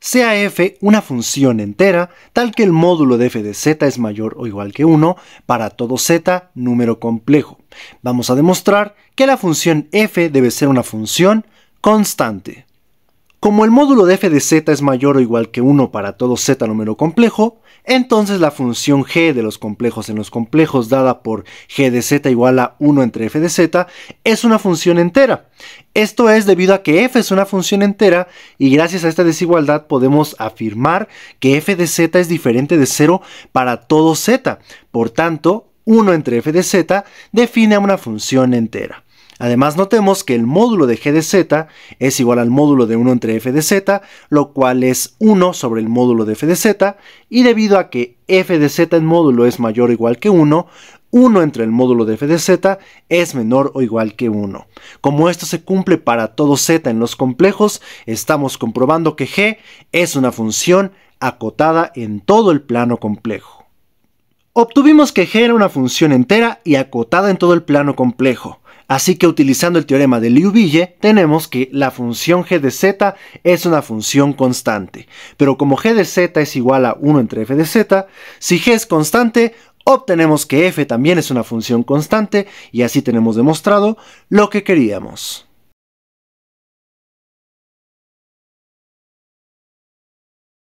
sea f una función entera, tal que el módulo de f de z es mayor o igual que 1 para todo z número complejo. Vamos a demostrar que la función f debe ser una función constante. Como el módulo de f de z es mayor o igual que 1 para todo z número complejo, entonces la función g de los complejos en los complejos dada por g de z igual a 1 entre f de z es una función entera. Esto es debido a que f es una función entera y gracias a esta desigualdad podemos afirmar que f de z es diferente de 0 para todo z. Por tanto, 1 entre f de z define a una función entera. Además notemos que el módulo de g de z es igual al módulo de 1 entre f de z, lo cual es 1 sobre el módulo de f de z, y debido a que f de z en módulo es mayor o igual que 1, 1 entre el módulo de f de z es menor o igual que 1. Como esto se cumple para todo z en los complejos, estamos comprobando que g es una función acotada en todo el plano complejo. Obtuvimos que g era una función entera y acotada en todo el plano complejo. Así que utilizando el teorema de Liouville, tenemos que la función g de z es una función constante. Pero como g de z es igual a 1 entre f de z, si g es constante, obtenemos que f también es una función constante y así tenemos demostrado lo que queríamos.